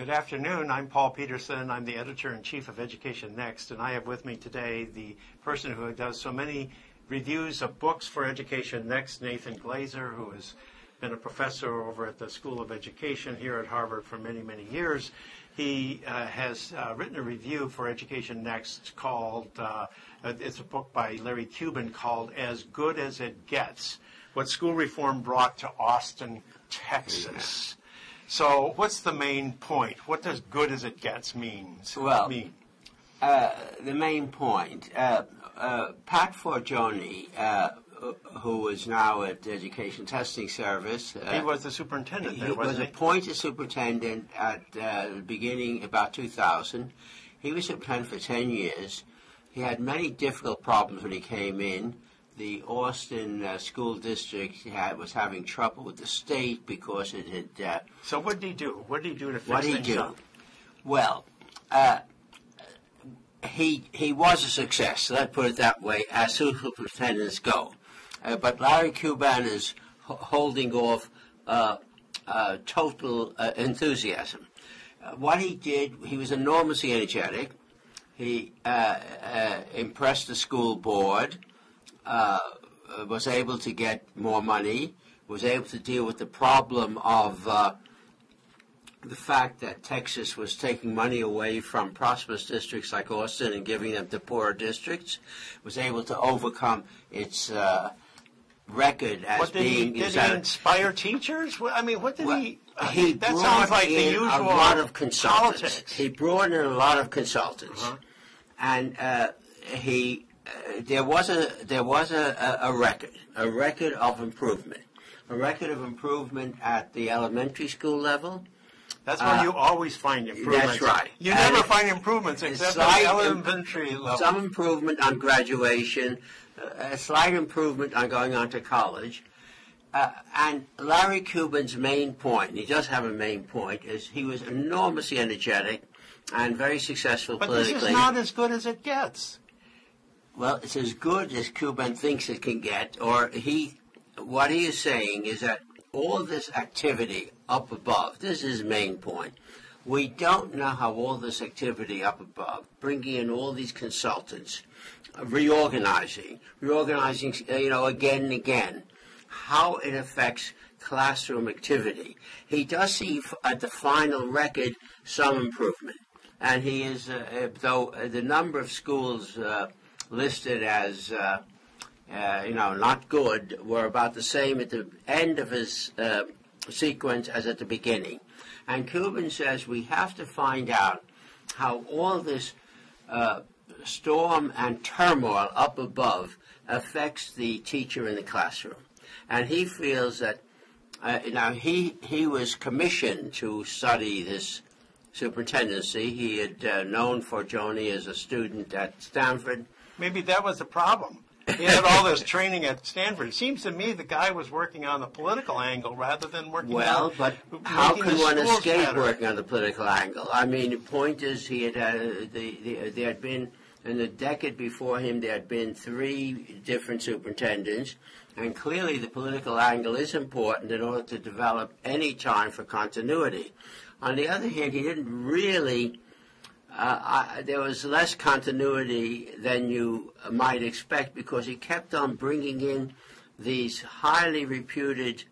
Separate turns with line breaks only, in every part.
Good afternoon. I'm Paul Peterson. I'm the editor in chief of Education Next, and I have with me today the person who does so many reviews of books for Education Next, Nathan Glazer, who has been a professor over at the School of Education here at Harvard for many, many years. He uh, has uh, written a review for Education Next called, uh, it's a book by Larry Cuban called As Good as It Gets What School Reform Brought to Austin, Texas. So, what's the main point? What does good as it gets means?
Well,
mean?
Uh, the main point, uh, uh, Pat Forgione, uh, who is now at Education Testing Service.
Uh, he was the superintendent there,
He was
he?
appointed superintendent at uh, the beginning, about 2000. He was superintendent for 10 years. He had many difficult problems when he came in the Austin uh, school district had, was having trouble with the state because it had. Uh,
so what did he do? What did he do to fix
what did
he
do?
Up?
Well, uh, he he was a success. Let's put it that way, as superintendents go. Uh, but Larry Cuban is h- holding off uh, uh, total enthusiasm. what he did, he was enormously energetic. He impressed the school board. Uh, was able to get more money, was able to deal with the problem of uh, the fact that Texas was taking money away from prosperous districts like Austin and giving them to poorer districts, was able to overcome its uh, record as
what did
being.
He, did he inspire teachers? I mean, what did
well,
he?
He
that sounds like the usual
a lot of consultants.
Politics.
He brought in a lot of consultants, and
uh-huh.
and uh, there was a there was a, a, a, record, a record of improvement, a record of improvement at the elementary school level.
That's where uh, you always find improvements.
That's right.
You and never find improvements except at the elementary level.
Some improvement on graduation, uh, a slight improvement on going on to college. Uh, and Larry Cuban's main point, and he does have a main point, is he was enormously energetic and very successful
but
politically.
But this is not as good as it gets.
Well, it's as good as Cuban thinks it can get, or he, what he is saying is that all this activity up above, this is his main point. We don't know how all this activity up above, bringing in all these consultants, reorganizing, reorganizing, you know, again and again, how it affects classroom activity. He does see at the final record some improvement, and he is, uh, though uh, the number of schools. Uh, listed as uh, uh, you know not good were about the same at the end of his uh, sequence as at the beginning. And Cuban says we have to find out how all this uh, storm and turmoil up above affects the teacher in the classroom. And he feels that uh, now he he was commissioned to study this superintendency. He had uh, known Forgione as a student at Stanford
maybe that was the problem. He had all this training at Stanford. It seems to me the guy was working on the political angle rather than working
well,
on
but how can one escape
better?
working on the political angle? I mean, the point is, he had uh, the, the, there had been in the decade before him there had been three different superintendents, and clearly the political angle is important in order to develop any time for continuity. On the other hand, he didn't really uh, I, there was less continuity than you might expect because he kept on bringing in these highly reputed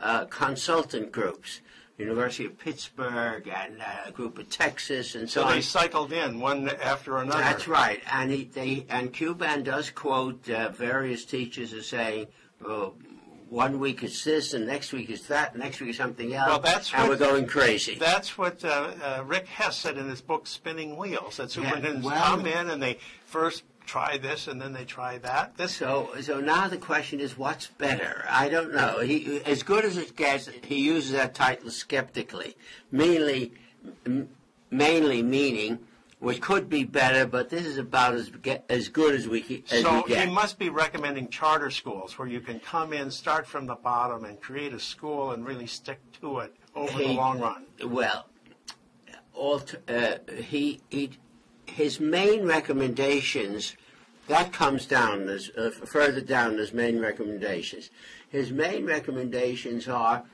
uh, consultant groups. University of Pittsburgh and uh, a group of Texas and so,
so
on.
they cycled in one after another.
That's right, and he, they, and Cuban does quote uh, various teachers as saying, oh, one week it's this, and next week is that, and next week is something else,
well, that's
and
what,
we're going crazy.
That's what uh, uh, Rick Hess said in his book Spinning Wheels. That superintendents
yeah, well,
come in and they first try this and then they try that. This
so so now the question is what's better? I don't know. He as good as it gets. He uses that title skeptically, mainly m- mainly meaning which could be better, but this is about as get, as good as we as
so
we
must be recommending charter schools where you can come in, start from the bottom, and create a school and really stick to it over
he,
the long run.
Well, all uh, he he his main recommendations that comes down as uh, further down as main recommendations. His main recommendations are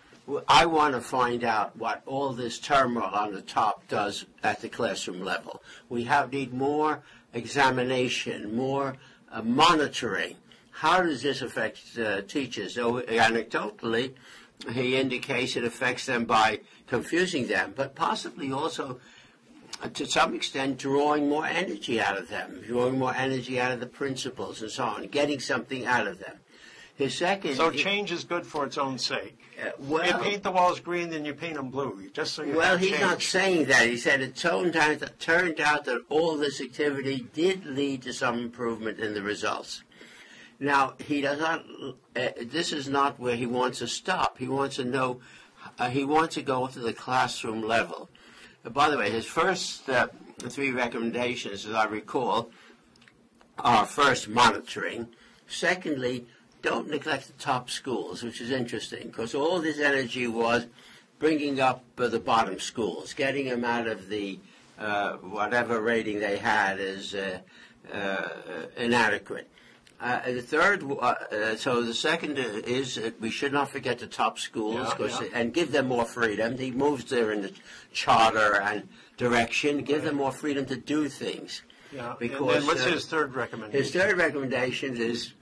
I want to find out what all this turmoil on the top does at the classroom level. We have need more examination, more uh, monitoring. How does this affect uh, teachers? So anecdotally, he indicates it affects them by confusing them, but possibly also uh, to some extent drawing more energy out of them, drawing more energy out of the principals and so on, getting something out of them. His second.
So change is good for its own sake.
Uh, well,
you paint the walls green, then you paint them blue, just so you.
Well,
he's
change. not saying that. He said it turned out, that, turned out that all this activity did lead to some improvement in the results. Now he does not. Uh, this is not where he wants to stop. He wants to know. Uh, he wants to go to the classroom level. Uh, by the way, his first uh, three recommendations, as I recall, are first monitoring. Secondly, don't neglect the top schools, which is interesting because all this energy was bringing up uh, the bottom schools, getting them out of the uh, whatever rating they had as uh, uh inadequate. Uh, the third, uh, so the second is that we should not forget the top schools yeah, yeah. and give them more freedom. He moves there in the charter and direction. Give them more freedom to do things.
Yeah. Because, and what's his third recommendation?
His third recommendation is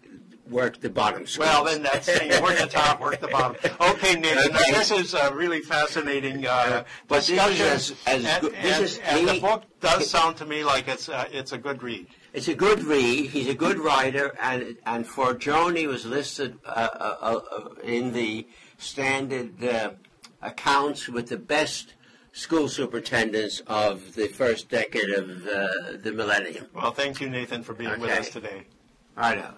work the bottom. Schools.
Well, then that's saying work the top, work the bottom. Okay, Nathan, okay. this is a really fascinating uh, discussion. This is as, as and, this and, is and the book does sound to me like it's uh, it's a good read.
It's a good read. He's a good writer, and and Forgione, he was listed uh, uh, uh in the standard uh, accounts with the best school superintendents of the first decade of the millennium.
Well, thank you, Nathan, for being okay. with us today.
Right now.